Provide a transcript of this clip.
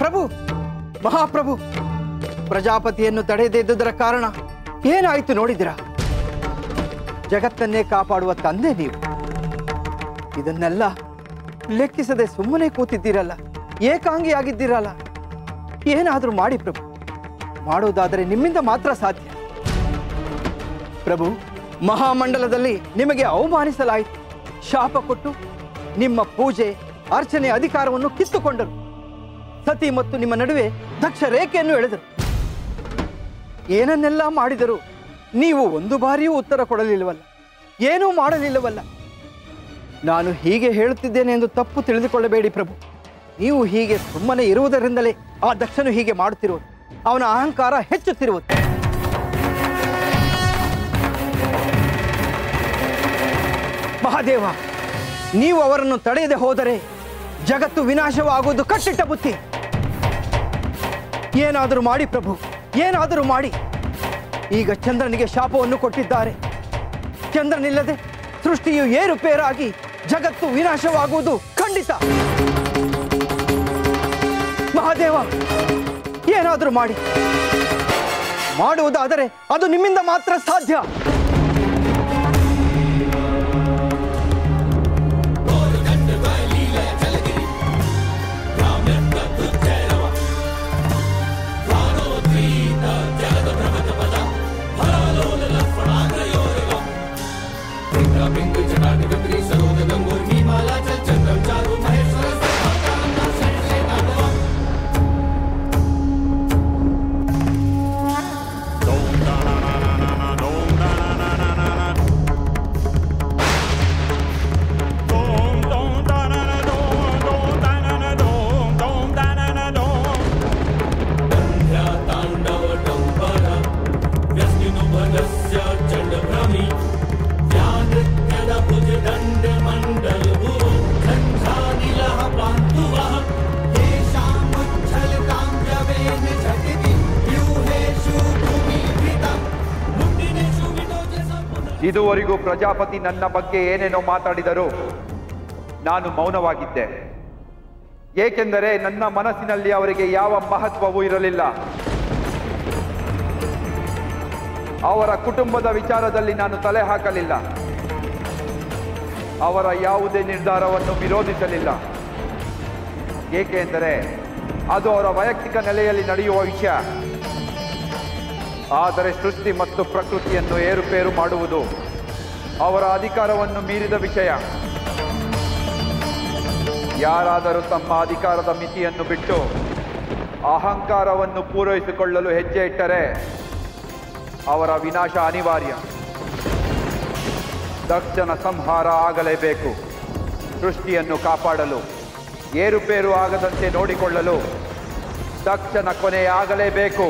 ಪ್ರಭು, ಮಹಾಪ್ರಭು, ಪ್ರಜಾಪತಿಯನ್ನು ತಡೆಯದೇ ಇದ್ದುದರ ಕಾರಣ ಏನಾಯಿತು ನೋಡಿದಿರಾ ಜಗತ್ತನ್ನೇ ಕಾಪಾಡುವ ತಂದೆ ನೀವು. ಇದನ್ನೆಲ್ಲ ಲೆಕ್ಕಿಸದೆ ಸುಮ್ಮನೆ ಕೂತಿದ್ದೀರಲ್ಲ, ಏಕಾಂಗಿಯಾಗಿದ್ದೀರಲ್ಲ? ಏನಾದರೂ ಮಾಡಿ ಪ್ರಭು, ಮಾಡೋದಾದರೆ ನಿಮ್ಮಿಂದ ಮಾತ್ರ ಸಾಧ್ಯ. ಪ್ರಭು, ಮಹಾಮಂಡಲದಲ್ಲಿ ನಿಮಗೆ ಅವಮಾನಿಸಲಾಯಿತು. ಶಾಪ ಕೊಟ್ಟು ನಿಮ್ಮ ಪೂಜೆ, ಅರ್ಚನೆ, ಅಧಿಕಾರವನ್ನು ಕಿತ್ತುಕೊಂಡರು. ಸತಿ ಮತ್ತು ನಿಮ್ಮ ನಡುವೆ ದಕ್ಷ ರೇಖೆಯನ್ನು ಎಳೆದರು. ಏನನ್ನೆಲ್ಲ ಮಾಡಿದರು ನೀವು ಒಂದು ಬಾರಿಯೂ ಉತ್ತರ ಕೊಡಲಿಲ್ಲವಲ್ಲ. ಏನೂ ಮಾಡಲಿಲ್ಲವಲ್ಲ. ನಾನು ಹೀಗೆ ಹೇಳುತ್ತಿದ್ದೇನೆ ಎಂದು ತಪ್ಪು ತಿಳಿದುಕೊಳ್ಳಬೇಡಿ ಪ್ರಭು. ನೀವು ಹೀಗೆ ಸುಮ್ಮನೆ ಇರುವುದರಿಂದಲೇ ಆ ದಕ್ಷನು ಹೀಗೆ ಮಾಡುತ್ತಿರುವುದು. ಅವನ ಅಹಂಕಾರ ಹೆಚ್ಚುತ್ತಿರುವುದು. ಮಹಾದೇವ, ನೀವು ಅವರನ್ನು ತಡೆಯದೆ ಹೋದರೆ ಜಗತ್ತು ವಿನಾಶವಾಗುವುದು ಕಟ್ಟಿಟ್ಟ ಬುತ್ತಿ ಏನಾದರೂ ಮಾಡಿ ಪ್ರಭು, ಏನಾದರೂ ಮಾಡಿ. ಈಗ ಚಂದ್ರನಿಗೆ ಶಾಪವನ್ನು ಕೊಟ್ಟಿದ್ದಾರೆ. ಚಂದ್ರನಿಲ್ಲದೆ ಸೃಷ್ಟಿಯು ಏರುಪೇರಾಗಿ ಜಗತ್ತು ವಿನಾಶವಾಗುವುದು ಖಂಡಿತ. ಮಹಾದೇವ, ಏನಾದರೂ ಮಾಡಿ. ಮಾಡುವುದಾದರೆ ಅದು ನಿಮ್ಮಿಂದ ಮಾತ್ರ ಸಾಧ್ಯ. ಇದುವರೆಗೂ ಪ್ರಜಾಪತಿ ನನ್ನ ಬಗ್ಗೆ ಏನೇನೋ ಮಾತಾಡಿದರು ನಾನು ಮೌನವಾಗಿದ್ದೆ. ಏಕೆಂದರೆ ನನ್ನ ಮನಸ್ಸಿನಲ್ಲಿ ಅವರಿಗೆ ಯಾವ ಮಹತ್ವವೂ ಇರಲಿಲ್ಲ. ಅವರ ಕುಟುಂಬದ ವಿಚಾರದಲ್ಲಿ ನಾನು ತಲೆ ಹಾಕಲಿಲ್ಲ. ಅವರ ಯಾವುದೇ ನಿರ್ಧಾರವನ್ನು ವಿರೋಧಿಸಲಿಲ್ಲ. ಏಕೆಂದರೆ ಅದು ಅವರ ವೈಯಕ್ತಿಕ ನೆಲೆಯಲ್ಲಿ ನಡೆಯುವ ವಿಷಯ. ಆದರೆ ಸೃಷ್ಟಿ ಮತ್ತು ಪ್ರಕೃತಿಯನ್ನು ಏರುಪೇರು ಮಾಡುವುದು ಅವರ ಅಧಿಕಾರವನ್ನು ಮೀರಿದ ವಿಷಯ. ಯಾರಾದರೂ ತಮ್ಮ ಅಧಿಕಾರದ ಮಿತಿಯನ್ನು ಬಿಟ್ಟು ಅಹಂಕಾರವನ್ನು ಪೂರೈಸಿಕೊಳ್ಳಲು ಹೆಜ್ಜೆ ಇಟ್ಟರೆ ಅವರ ವಿನಾಶ ಅನಿವಾರ್ಯ. ದಕ್ಷನ ಸಂಹಾರ ಆಗಲೇಬೇಕು. ಸೃಷ್ಟಿಯನ್ನು ಕಾಪಾಡಲು, ಏರುಪೇರು ಆಗದಂತೆ ನೋಡಿಕೊಳ್ಳಲು ತಕ್ಷಣ ಕೊನೆ ಆಗಲೇಬೇಕು.